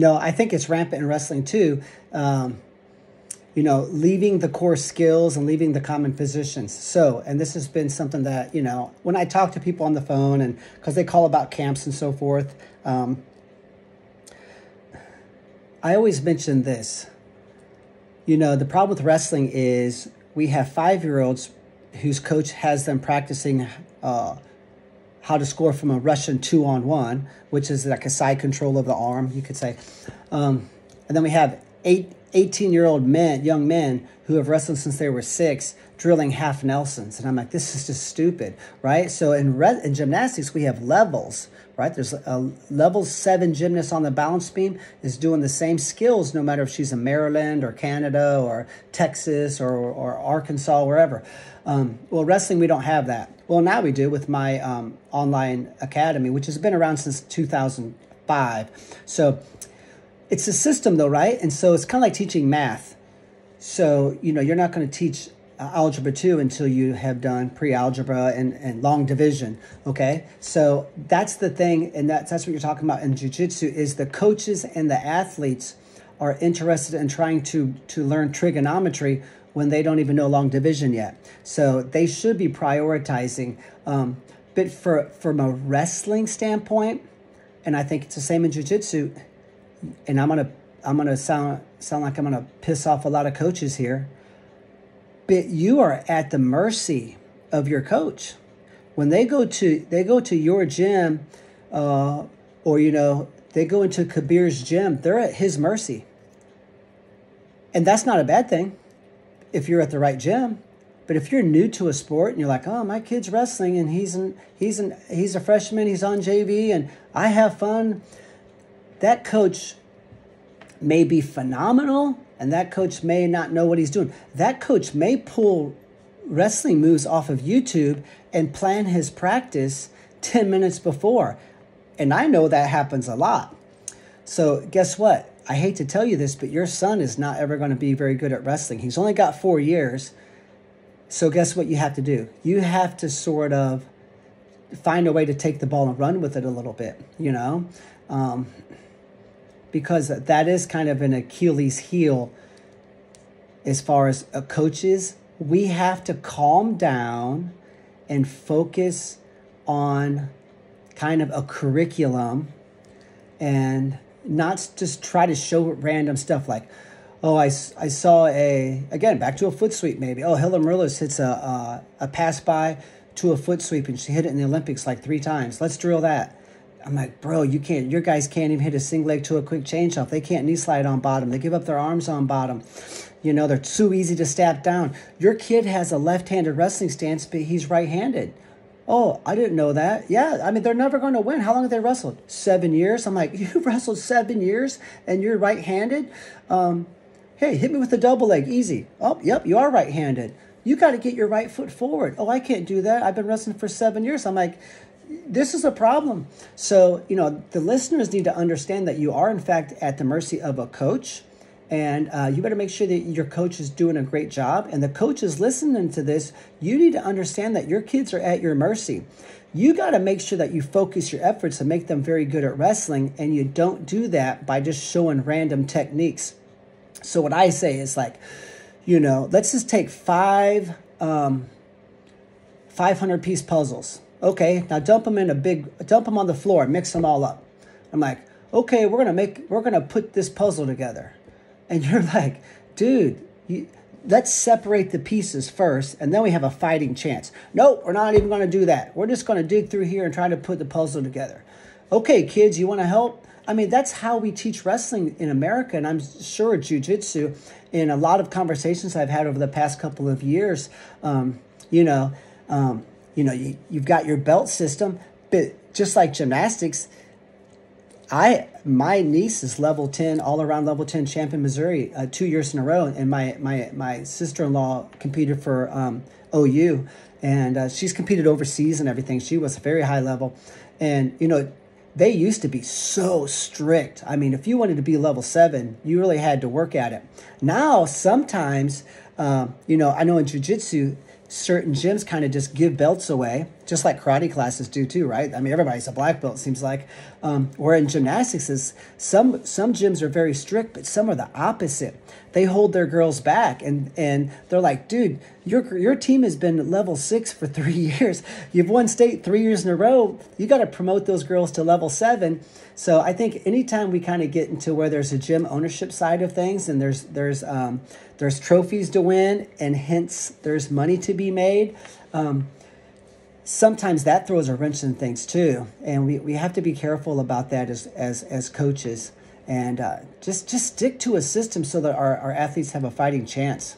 no, I think it's rampant in wrestling too. Um, you know, leaving the core skills and leaving the common positions. So, and this has been something that, you know, when I talk to people on the phone and because they call about camps and so forth, um, I always mention this. You know, the problem with wrestling is we have five year olds whose coach has them practicing uh, how to score from a Russian two on one, which is like a side control of the arm, you could say. Um, and then we have eight 18 year old men, young men who have wrestled since they were six, drilling half Nelsons. And I'm like, this is just stupid, right? So in, re- in gymnastics, we have levels, right? There's a level seven gymnast on the balance beam is doing the same skills no matter if she's in Maryland or Canada or Texas or, or Arkansas, wherever. Um, well, wrestling, we don't have that. Well, now we do with my um, online academy, which has been around since 2005. So it's a system though, right? And so it's kind of like teaching math. So, you know, you're not going to teach uh, algebra 2 until you have done pre-algebra and, and long division okay so that's the thing and that's, that's what you're talking about in jiu-jitsu is the coaches and the athletes are interested in trying to to learn trigonometry when they don't even know long division yet so they should be prioritizing um, but for from a wrestling standpoint and i think it's the same in jiu-jitsu and I'm gonna I'm gonna sound sound like I'm gonna piss off a lot of coaches here, but you are at the mercy of your coach. When they go to they go to your gym, uh, or you know they go into Kabir's gym, they're at his mercy, and that's not a bad thing, if you're at the right gym. But if you're new to a sport and you're like, oh, my kid's wrestling and he's an, he's an, he's a freshman, he's on JV, and I have fun that coach may be phenomenal and that coach may not know what he's doing. That coach may pull wrestling moves off of YouTube and plan his practice 10 minutes before. And I know that happens a lot. So, guess what? I hate to tell you this, but your son is not ever going to be very good at wrestling. He's only got four years. So, guess what you have to do? You have to sort of find a way to take the ball and run with it a little bit, you know? Um, because that is kind of an Achilles heel as far as uh, coaches. We have to calm down and focus on kind of a curriculum and not just try to show random stuff like, oh, I, I saw a, again, back to a foot sweep maybe. Oh, Helen Maroulis hits a, a, a pass by to a foot sweep and she hit it in the Olympics like three times. Let's drill that. I'm like, bro, you can't. Your guys can't even hit a single leg to a quick change off. They can't knee slide on bottom. They give up their arms on bottom. You know, they're too easy to stab down. Your kid has a left-handed wrestling stance, but he's right-handed. Oh, I didn't know that. Yeah, I mean, they're never going to win. How long have they wrestled? Seven years. I'm like, you wrestled seven years and you're right-handed. Um, hey, hit me with a double leg, easy. Oh, yep, you are right-handed. You got to get your right foot forward. Oh, I can't do that. I've been wrestling for seven years. I'm like, this is a problem. So, you know, the listeners need to understand that you are, in fact, at the mercy of a coach. And uh, you better make sure that your coach is doing a great job. And the coach is listening to this. You need to understand that your kids are at your mercy. You got to make sure that you focus your efforts and make them very good at wrestling. And you don't do that by just showing random techniques. So, what I say is like, you know, let's just take five um, 500 piece puzzles Okay, now dump them in a big, dump them on the floor, mix them all up. I'm like, okay, we're gonna make, we're gonna put this puzzle together. And you're like, dude, you, let's separate the pieces first, and then we have a fighting chance. No, we're not even gonna do that. We're just gonna dig through here and try to put the puzzle together. Okay, kids, you wanna help? I mean, that's how we teach wrestling in America, and I'm sure jujitsu. In a lot of conversations I've had over the past couple of years, um, you know, um, you know, you, you've got your belt system, but just like gymnastics, I my niece is level ten, all around level ten champion Missouri, uh, two years in a row, and my my my sister in law competed for um, OU, and uh, she's competed overseas and everything. She was a very high level, and you know they used to be so strict. I mean, if you wanted to be level seven, you really had to work at it. Now sometimes, uh, you know, I know in jujitsu certain gyms kind of just give belts away just like karate classes do too, right? I mean, everybody's a black belt. Seems like. Um, where in gymnastics is some some gyms are very strict, but some are the opposite. They hold their girls back, and and they're like, dude, your your team has been level six for three years. You've won state three years in a row. You got to promote those girls to level seven. So I think anytime we kind of get into where there's a gym ownership side of things, and there's there's um, there's trophies to win, and hence there's money to be made. Um, sometimes that throws a wrench in things too, and we, we have to be careful about that as as as coaches, and uh, just just stick to a system so that our, our athletes have a fighting chance.